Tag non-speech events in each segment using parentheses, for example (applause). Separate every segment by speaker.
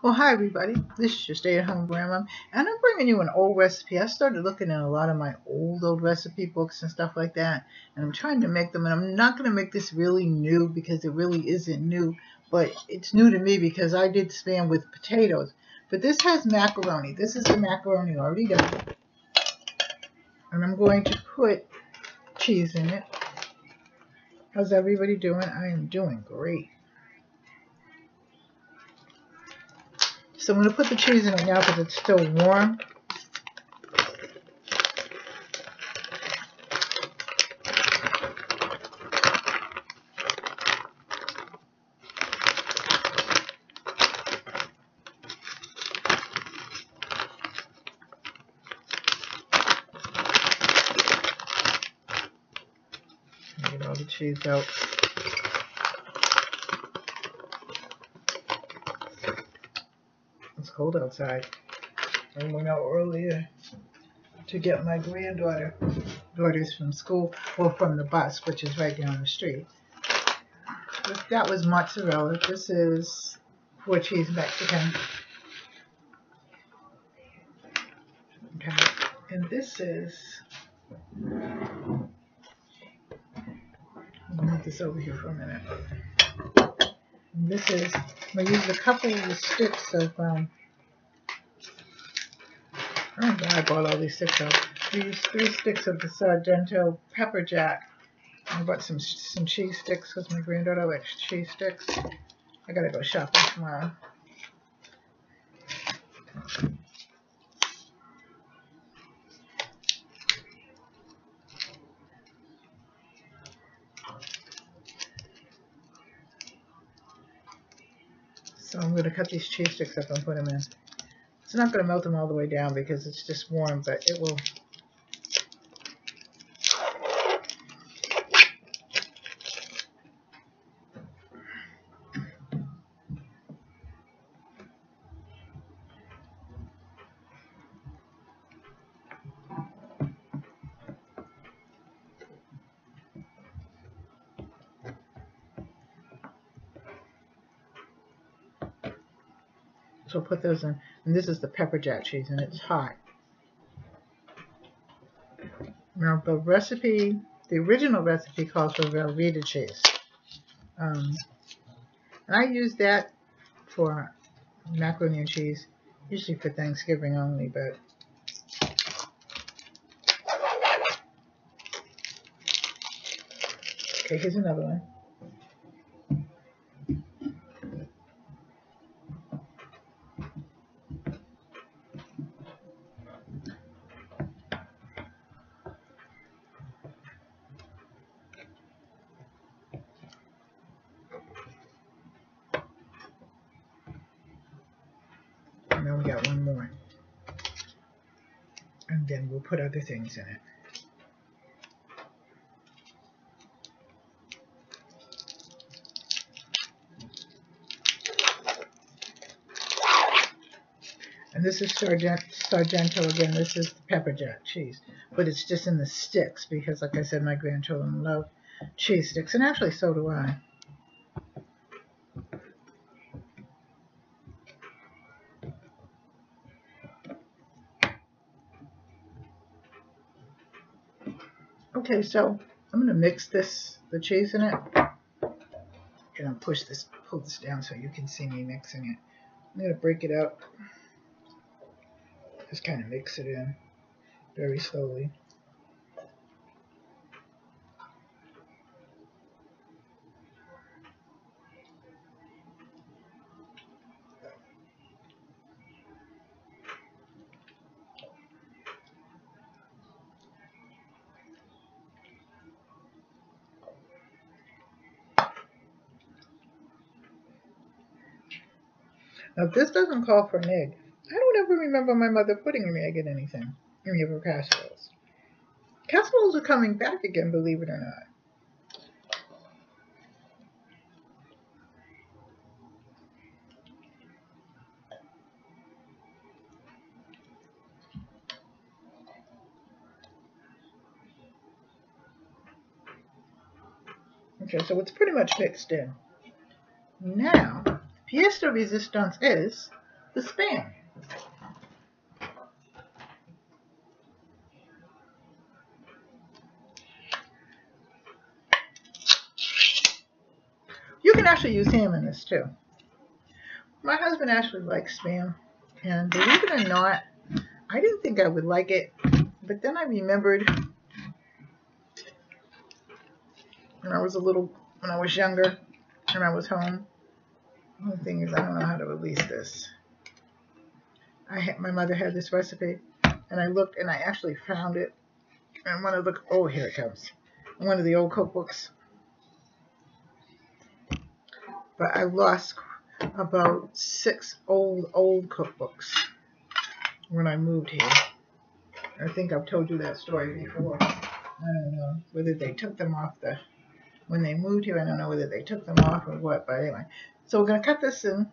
Speaker 1: Well, hi everybody. This is your stay-at-home grandma, and I'm bringing you an old recipe. I started looking at a lot of my old, old recipe books and stuff like that, and I'm trying to make them, and I'm not going to make this really new because it really isn't new, but it's new to me because I did spam with potatoes. But this has macaroni. This is the macaroni already done. And I'm going to put cheese in it. How's everybody doing? I am doing great. So I'm going to put the cheese in it now because it's still warm. Get all the cheese out. Cold outside. I went out earlier to get my granddaughter daughters from school or from the bus, which is right down the street. That was mozzarella. This is four cheese Mexican. Okay. And this is I'll move this over here for a minute. And this is, I'm to use a couple of the sticks of, um, oh I bought all these sticks. These three sticks of the Sargento pepper jack. I bought some some cheese sticks because my granddaughter likes cheese sticks. I gotta go shopping tomorrow. So I'm to cut these cheese sticks up and put them in. It's not going to melt them all the way down because it's just warm, but it will. Put those in. And this is the pepper jack cheese, and it's hot. Now the recipe, the original recipe calls for Velveeta cheese. Um, and I use that for macaroni and cheese, usually for Thanksgiving only, but Okay, here's another one. And then we got one more. And then we'll put other things in it. And this is Sargento again. This is pepper jack cheese. But it's just in the sticks because, like I said, my grandchildren love cheese sticks. And actually, so do I. Okay, so I'm going to mix this, the cheese in it. And I'll push this, pull this down so you can see me mixing it. I'm going to break it up. Just kind of mix it in very slowly. Now, this doesn't call for an egg. I don't ever remember my mother putting an egg in anything, any of her casseroles. Casseroles are coming back again, believe it or not. Okay, so it's pretty much mixed in. Now, pièce de resistance is the Spam. You can actually use ham in this too. My husband actually likes Spam. And believe it or not, I didn't think I would like it. But then I remembered when I was a little, when I was younger, and I was home. The thing is, I don't know how to release this. I had, my mother had this recipe, and I looked, and I actually found it in one of the, oh, here it comes, one of the old cookbooks. But I lost about six old, old cookbooks when I moved here. I think I've told you that story before. I don't know whether they took them off the, when they moved here, I don't know whether they took them off or what, but anyway. So we're going to cut this in.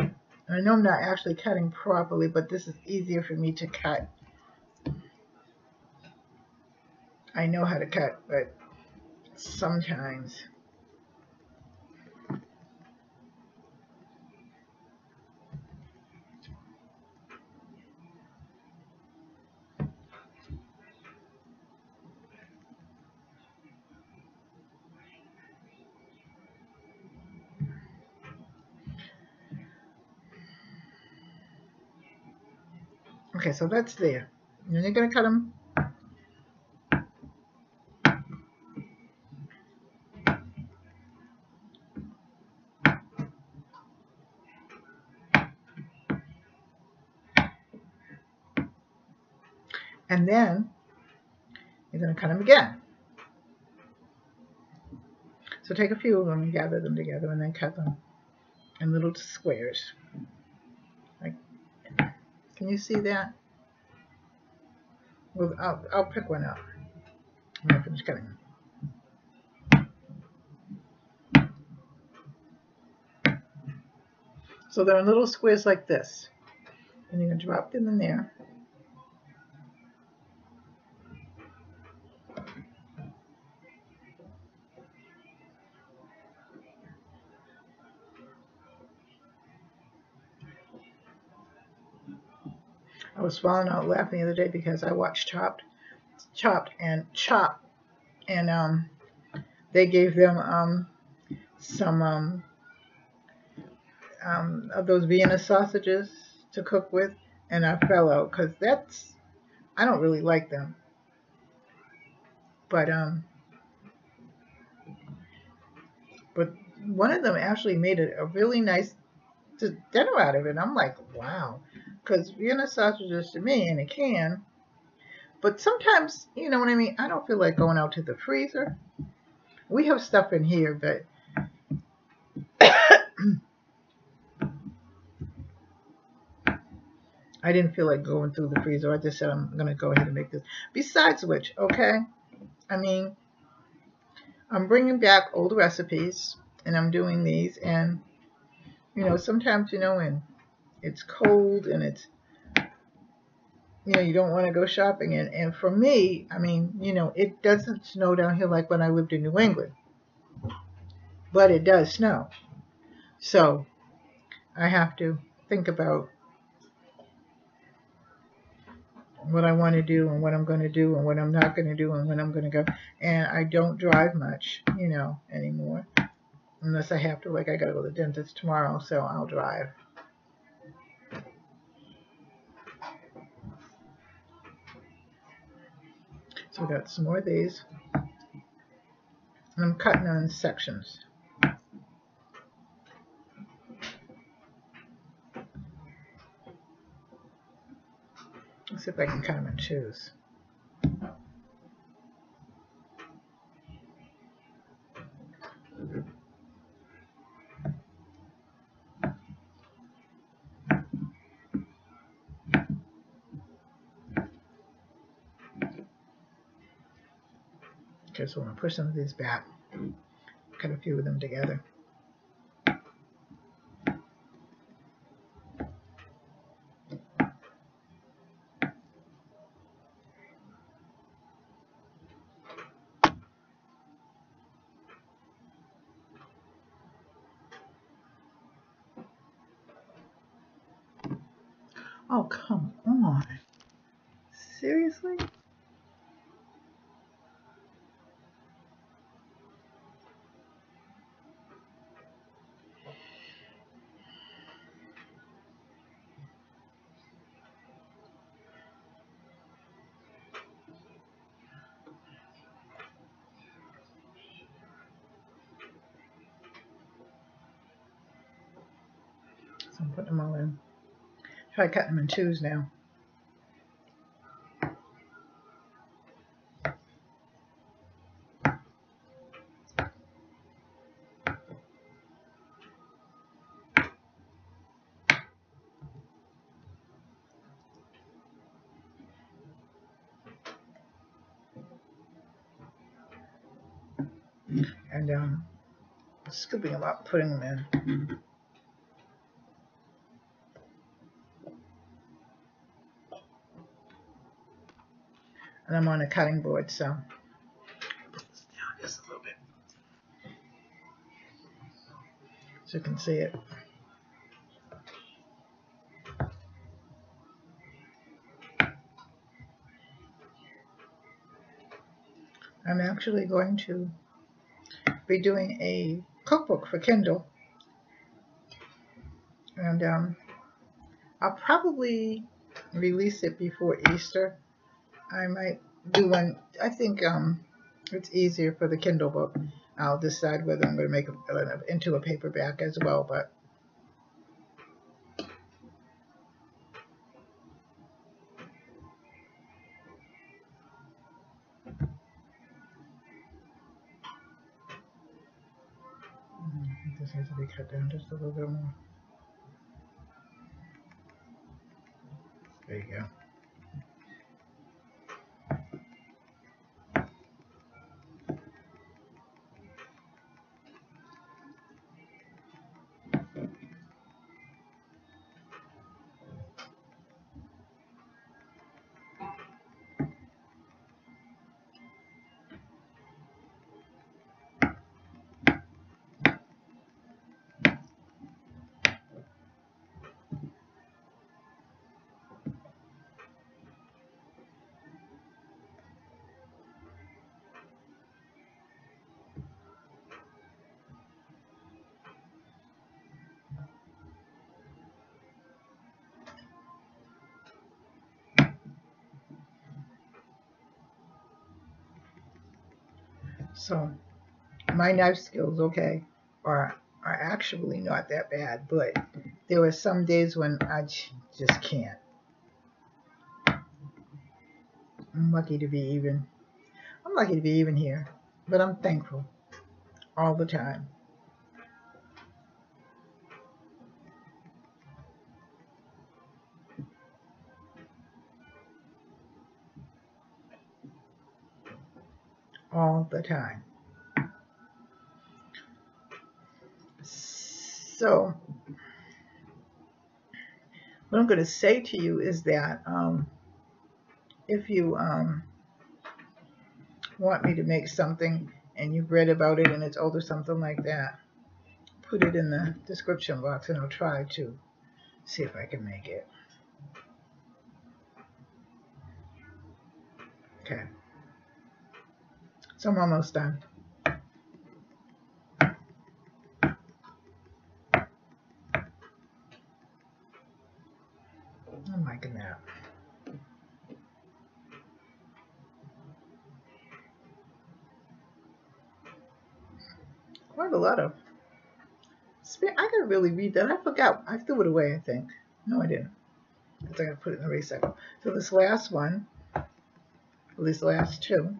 Speaker 1: I know I'm not actually cutting properly, but this is easier for me to cut. I know how to cut, but sometimes Okay, so that's there. And you're going to cut them. And then you're going to cut them again. So take a few of them and gather them together and then cut them in little squares. Can you see that? Well, I'll, I'll pick one up I finish cutting. So they're in little squares like this. And you're going to drop them in there. Was falling out laughing the other day because I watched Chopped, Chopped and Chop, and um, they gave them um, some um, um, of those Vienna sausages to cook with, and I fell out because that's I don't really like them, but um, but one of them actually made a, a really nice dinner out of it. I'm like, wow because Vienna sausages to me in a can. But sometimes, you know what I mean? I don't feel like going out to the freezer. We have stuff in here, but (coughs) I didn't feel like going through the freezer. I just said I'm going to go ahead and make this. Besides which, okay, I mean, I'm bringing back old recipes and I'm doing these. And, you know, sometimes, you know, in it's cold and it's you know you don't want to go shopping and and for me I mean you know it doesn't snow down here like when I lived in New England. But it does snow. So I have to think about what I want to do and what I'm going to do and what I'm not going to do and when I'm going to go. And I don't drive much you know anymore. Unless I have to like I got to go to the dentist tomorrow so I'll drive So we got some more of these. And I'm cutting in sections. Let's see if I can cut them in twos. Okay, so I'm going to push some of these back, cut a few of them together. Oh, come on. Seriously? Try cutting them in twos now. And um, scooping them up, putting them in. And I'm on a cutting board, so. Put this down just a little bit. So you can see it. I'm actually going to be doing a cookbook for Kindle. And um, I'll probably release it before Easter I might do one. I think um, it's easier for the Kindle book. I'll decide whether I'm going to make it into a paperback as well, but this to be cut down just a little bit more. There you go. So my knife skills, okay, are are actually not that bad, but there were some days when I just can't. I'm lucky to be even. I'm lucky to be even here, but I'm thankful all the time. All the time. So, what I'm going to say to you is that um, if you um, want me to make something and you've read about it and it's old or something like that, put it in the description box and I'll try to see if I can make it. Okay. So I'm almost done. I'm liking that. Quite a lot of. I could really read that. I forgot. I threw it away, I think. No, I didn't. I think I put it in the recycle. So this last one, at these last two,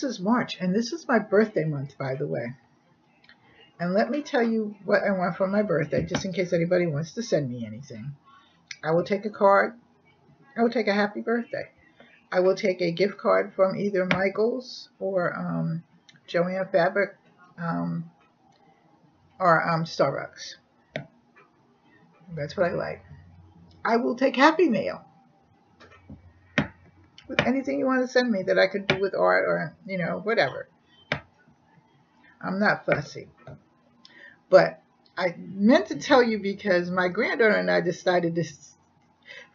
Speaker 1: this is March, and this is my birthday month, by the way. And let me tell you what I want for my birthday, just in case anybody wants to send me anything. I will take a card. I will take a happy birthday. I will take a gift card from either Michael's or um, Joanne Fabric um, or um, Starbucks. That's what I like. I will take Happy Mail. Anything you want to send me that I could do with art or, you know, whatever. I'm not fussy. But I meant to tell you because my granddaughter and I decided to,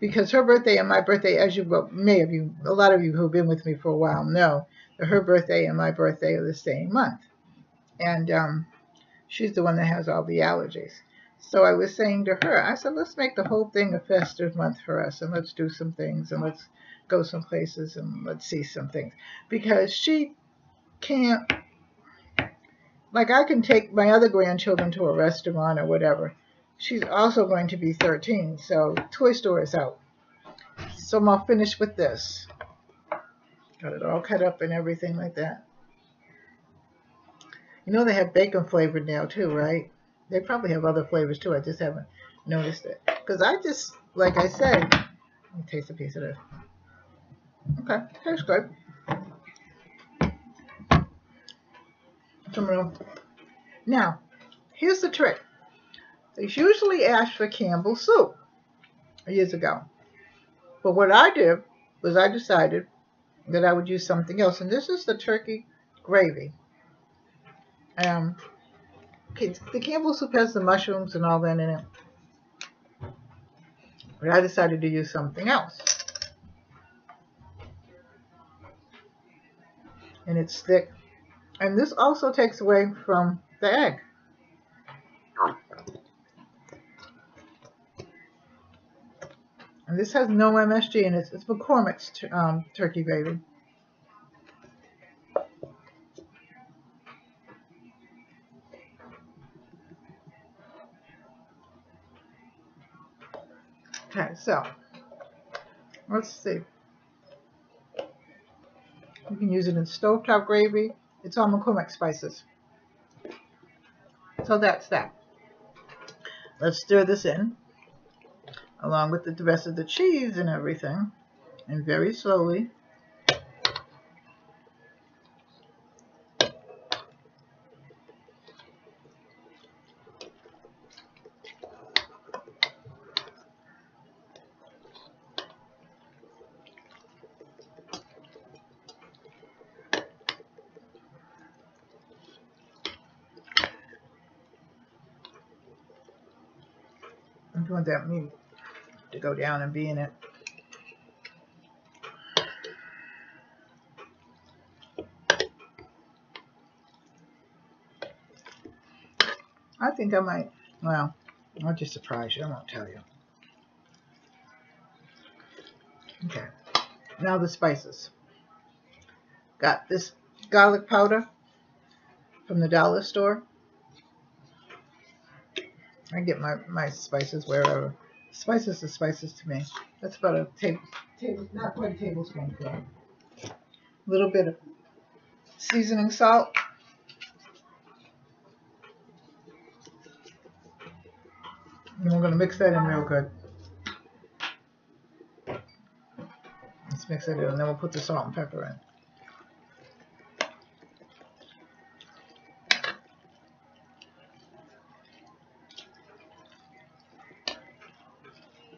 Speaker 1: because her birthday and my birthday, as you well, may of you, a lot of you who've been with me for a while know, that her birthday and my birthday are the same month. And um, she's the one that has all the allergies. So I was saying to her, I said, let's make the whole thing a festive month for us and let's do some things and let's go some places and let's see some things. Because she can't like I can take my other grandchildren to a restaurant or whatever. She's also going to be 13, so Toy Store is out. So I'm all finished with this. Got it all cut up and everything like that. You know they have bacon flavored now too, right? They probably have other flavors too. I just haven't noticed it. Because I just, like I said, let me taste a piece of this. Okay, tastes good. Now, here's the trick. They usually ask for Campbell soup years ago. But what I did was I decided that I would use something else. And this is the turkey gravy. Um, the Campbell soup has the mushrooms and all that in it. But I decided to use something else. And it's thick and this also takes away from the egg. And this has no MSG in it. It's McCormick's um, turkey gravy. Okay, so let's see. You can use it in stovetop gravy, it's all McCormick spices. So that's that. Let's stir this in along with the rest of the cheese and everything and very slowly want that meat to go down and be in it. I think I might, well, I'll just surprise you. I won't tell you. Okay. Now the spices. Got this garlic powder from the dollar store. I get my, my spices wherever. Uh, spices are spices to me. That's about a table, table not quite a tablespoon. A little bit of seasoning salt. And we're going to mix that in real good. Let's mix it in and then we'll put the salt and pepper in.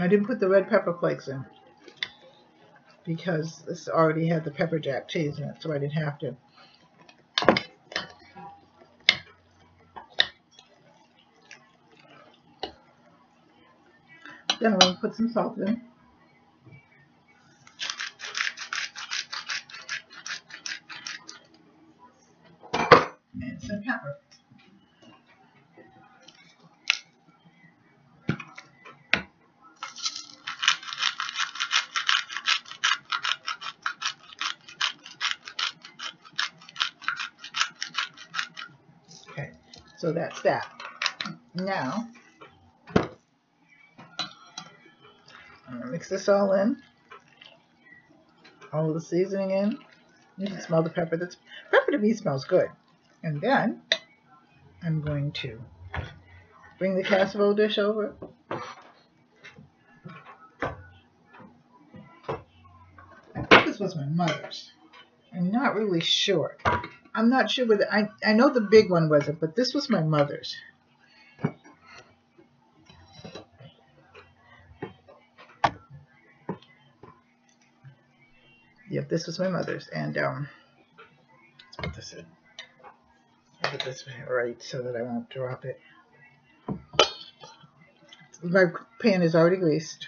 Speaker 1: I didn't put the red pepper flakes in because this already had the pepper jack cheese in it, so I didn't have to. Then I'm going to put some salt in. And some pepper. So that's that. Now, I'm to mix this all in. All the seasoning in. You can smell the pepper. That's Pepper to me smells good. And then I'm going to bring the casserole dish over. I think this was my mother's. I'm not really sure. I'm not sure whether I, I know the big one wasn't, but this was my mother's. Yep, this was my mother's. And um, let's put this in. Put this right so that I won't drop it. My pan is already greased.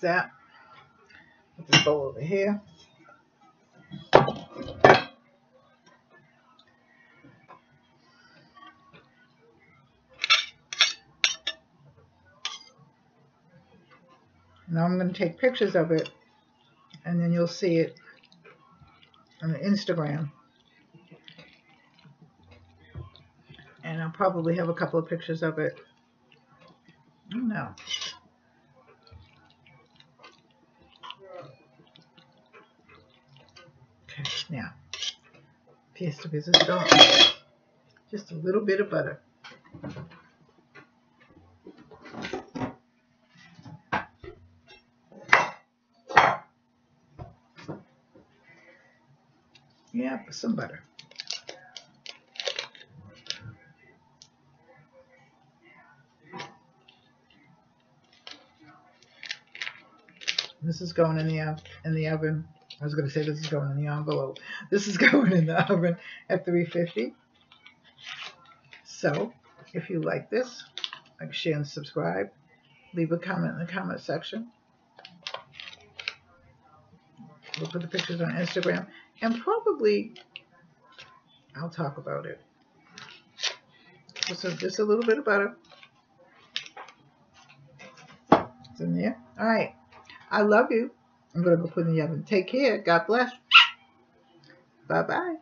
Speaker 1: That's that. Put this bowl over here. Now I'm going to take pictures of it and then you'll see it on Instagram. And I'll probably have a couple of pictures of it. Oh, no. Okay, now, pièce de resistance. Just a little bit of butter. Yeah, some butter. This is going in the in the oven. I was going to say this is going in the envelope. This is (laughs) going in the oven at 350. So, if you like this, like, share, and subscribe. Leave a comment in the comment section. We'll put the pictures on Instagram. And probably, I'll talk about it. So just a little bit of butter. It's in there. All right. I love you. I'm going to go put in the oven. Take care. God bless. Bye-bye.